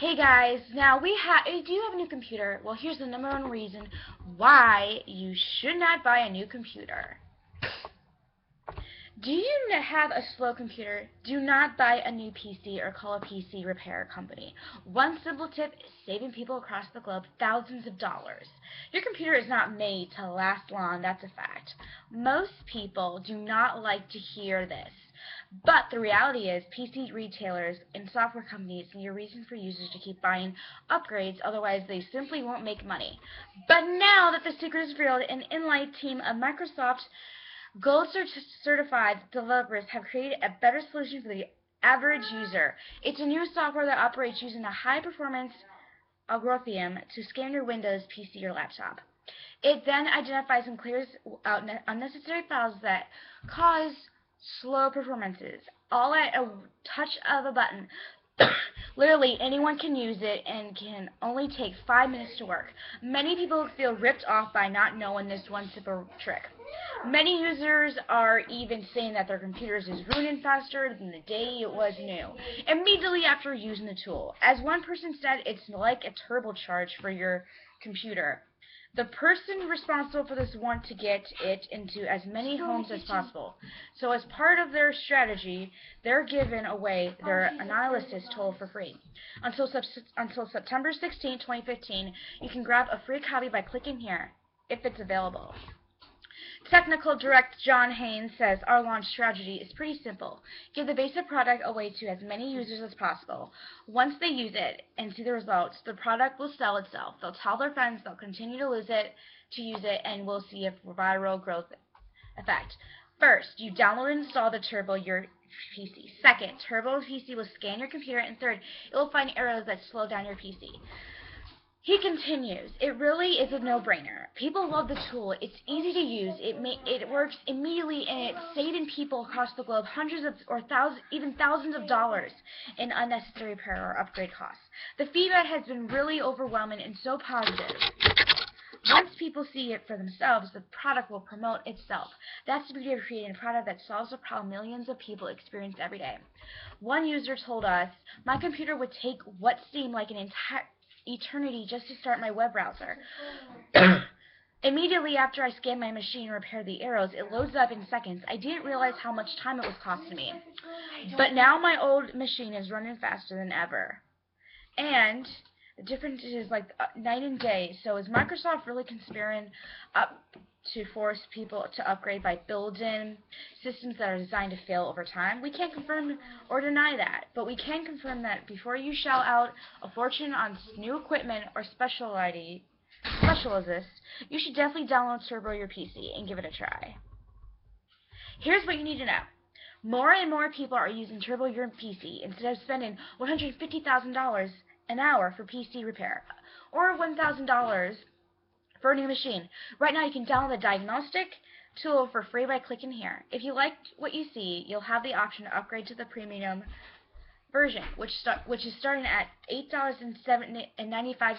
Hey guys, now we have, eh, do you have a new computer? Well, here's the number one reason why you should not buy a new computer. Do you have a slow computer? Do not buy a new PC or call a PC repair company. One simple tip is saving people across the globe thousands of dollars. Your computer is not made to last long, that's a fact. Most people do not like to hear this. But the reality is, PC retailers and software companies need a reason for users to keep buying upgrades, otherwise they simply won't make money. But now that the secret is revealed, an Enlight team of Microsoft Gold certified developers have created a better solution for the average user. It's a new software that operates using a high-performance algorithm to scan your Windows PC or laptop. It then identifies and clears out unnecessary files that cause slow performances, all at a touch of a button. Literally, anyone can use it and can only take five minutes to work. Many people feel ripped off by not knowing this one simple trick. Many users are even saying that their computers is running faster than the day it was new, immediately after using the tool. As one person said, it's like a turbocharge for your computer. The person responsible for this want to get it into as many homes as possible. So as part of their strategy, they're giving away their analysis tool for free. Until, until September 16, 2015, you can grab a free copy by clicking here, if it's available. Technical Director John Haynes says our launch strategy is pretty simple. Give the basic product away to as many users as possible. Once they use it and see the results, the product will sell itself. They'll tell their friends, they'll continue to use it, to use it, and we'll see a viral growth effect. First, you download and install the Turbo your PC. Second, Turbo PC will scan your computer, and third, it will find errors that slow down your PC. He continues, it really is a no-brainer. People love the tool. It's easy to use. It may, it works immediately, and it's saving people across the globe hundreds of or thousands, even thousands of dollars in unnecessary repair or upgrade costs. The feedback has been really overwhelming and so positive. Once people see it for themselves, the product will promote itself. That's the beauty of creating a product that solves a problem millions of people experience every day. One user told us, my computer would take what seemed like an entire eternity just to start my web browser. Immediately after I scan my machine and repair the arrows, it loads up in seconds. I didn't realize how much time it was costing me. But now my old machine is running faster than ever. And the difference is like uh, night and day. So is Microsoft really conspiring up to force people to upgrade by building systems that are designed to fail over time. We can't confirm or deny that, but we can confirm that before you shell out a fortune on new equipment or specialty, specializes, you should definitely download Turbo your PC and give it a try. Here's what you need to know. More and more people are using Turbo Your PC instead of spending $150,000 an hour for PC repair or $1,000 new machine. Right now you can download the diagnostic tool for free by clicking here. If you like what you see, you'll have the option to upgrade to the premium version, which start, which is starting at $8.95.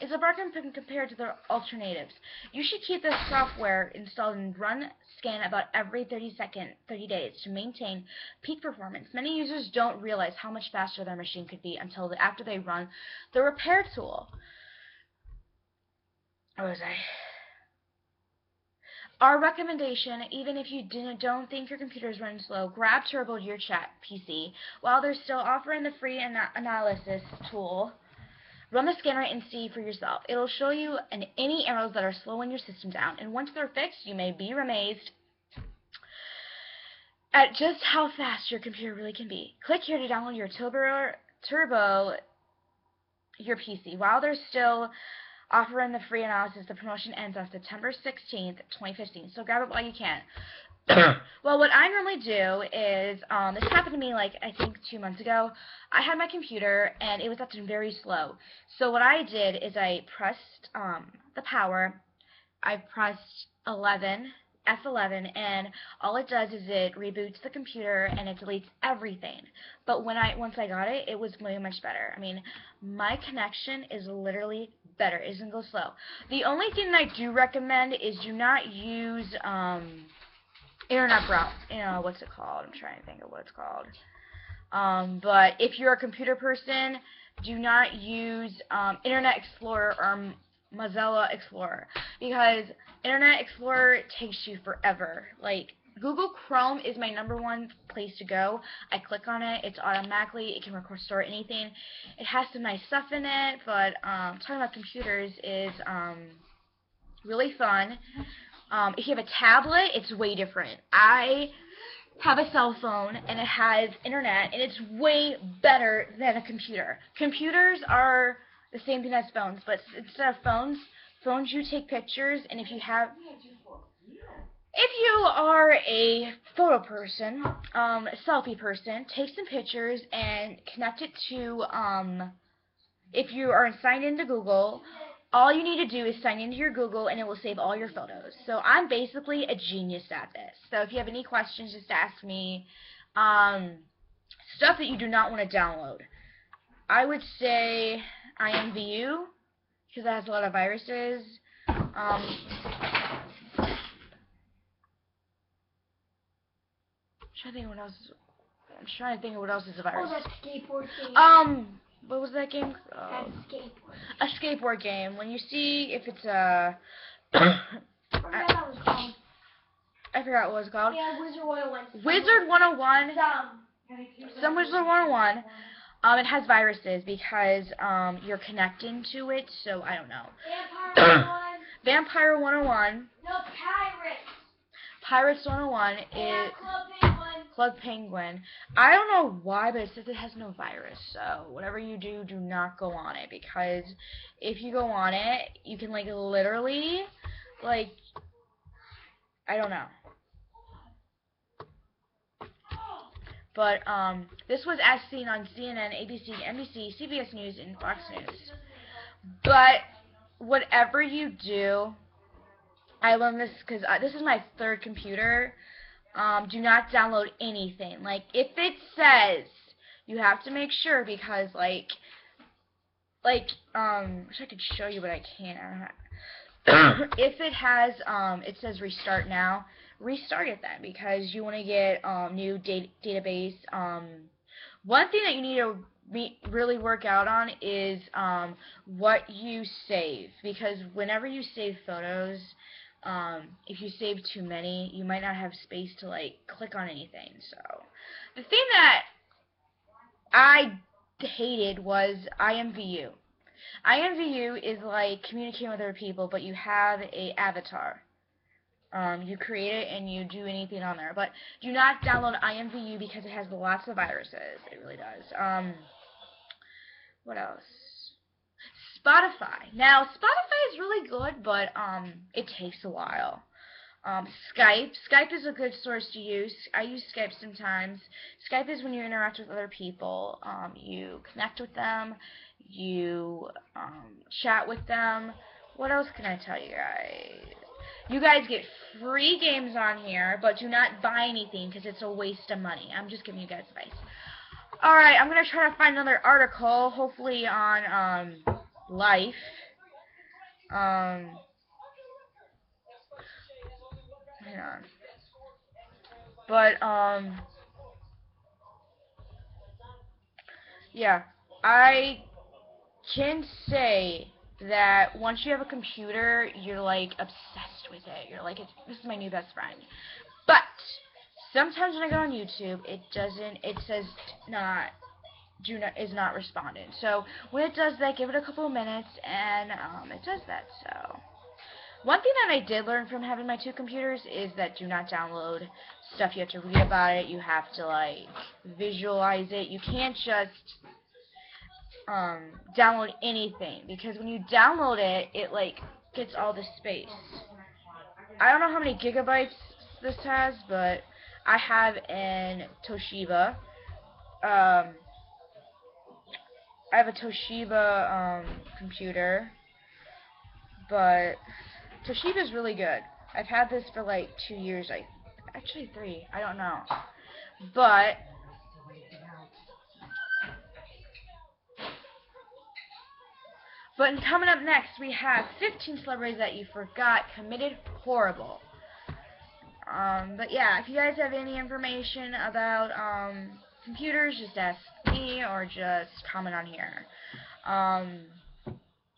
It's a bargain compared to the alternatives. You should keep this software installed and run scan about every 30 second 30 days to maintain peak performance. Many users don't realize how much faster their machine could be until after they run the repair tool. Where was I? Our recommendation, even if you don't think your computer is running slow, grab Turbo to your chat PC while they're still offering the free ana analysis tool. Run the scanner and see for yourself. It'll show you an, any errors that are slowing your system down, and once they're fixed, you may be amazed at just how fast your computer really can be. Click here to download your Turbo, Turbo your PC. While they're still offering the free analysis. The promotion ends on September 16th, 2015. So grab it while you can. well, what I normally do is, um, this happened to me like I think two months ago. I had my computer and it was acting very slow. So what I did is I pressed um, the power. I pressed 11 F11 and all it does is it reboots the computer and it deletes everything. But when I once I got it, it was way much better. I mean, my connection is literally better. It doesn't go slow. The only thing I do recommend is do not use um internet browser. You know what's it called? I'm trying to think of what it's called. Um, but if you're a computer person, do not use um, Internet Explorer or Mozilla Explorer because Internet Explorer takes you forever. Like Google Chrome is my number one place to go. I click on it, it's automatically, it can restore anything. It has some nice stuff in it, but um, talking about computers is um, really fun. Um, if you have a tablet, it's way different. I have a cell phone and it has internet and it's way better than a computer. Computers are the same thing as phones, but instead of phones, phones you take pictures and if you have if you are a photo person, um, a selfie person, take some pictures and connect it to um if you are signed into Google all you need to do is sign into your Google and it will save all your photos. So I'm basically a genius at this. So if you have any questions, just ask me. Um, stuff that you do not want to download. I would say IMVU because it has a lot of viruses. Um, trying to think what else. I'm trying to think of what else is a virus. Oh, that skateboard game. Um, what was that game? Uh, skateboard. a skateboard game. When you see if it's a, I forgot was called. I forgot what it was called. Yeah, Wizard 101. Wizard 101. Some. Some Wizard 101. Um, it has viruses because um you're connecting to it. So I don't know. Vampire 101. Vampire 101. No, Pirates. Pirates 101 is Club Penguin. I don't know why, but it says it has no virus. So whatever you do, do not go on it because if you go on it, you can like literally, like, I don't know. But um, this was as seen on CNN, ABC, NBC, CBS News, and Fox News. But whatever you do, I learned this because uh, this is my third computer. Um, do not download anything. Like if it says you have to make sure because like like um wish I could show you but I can't. if it has um it says restart now, restart it then because you want to get um new data database um one thing that you need to re really work out on is um what you save because whenever you save photos um, if you save too many, you might not have space to like click on anything. So the thing that I hated was IMVU. IMVU is like communicating with other people, but you have a avatar. Um, you create it and you do anything on there. But do not download IMVU because it has lots of viruses. It really does. Um, what else? Spotify. Now, Spotify is really good, but um, it takes a while. Um, Skype. Skype is a good source to use. I use Skype sometimes. Skype is when you interact with other people. Um, you connect with them. You um, chat with them. What else can I tell you guys? You guys get free games on here, but do not buy anything because it's a waste of money. I'm just giving you guys advice. Alright, I'm going to try to find another article, hopefully on um, life. Um, hang on. But, um, yeah, I can say that once you have a computer, you're like obsessed with it. You're like, this is my new best friend. But sometimes when I go on YouTube, it doesn't. It says not do not is not responding. So when it does that, give it a couple of minutes, and um, it does that. So one thing that I did learn from having my two computers is that do not download stuff. You have to read about it. You have to like visualize it. You can't just um, download anything because when you download it, it like gets all the space. I don't know how many gigabytes this has, but I have an Toshiba. Um, I have a Toshiba um, computer, but Toshiba is really good. I've had this for like two years. I actually three. I don't know, but But coming up next, we have 15 celebrities that you forgot committed horrible. Um, but yeah, if you guys have any information about um, computers, just ask me or just comment on here. Um,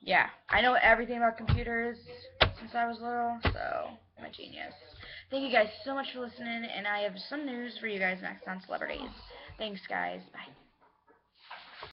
yeah, I know everything about computers since I was little, so I'm a genius. Thank you guys so much for listening, and I have some news for you guys next on Celebrities. Thanks, guys. Bye.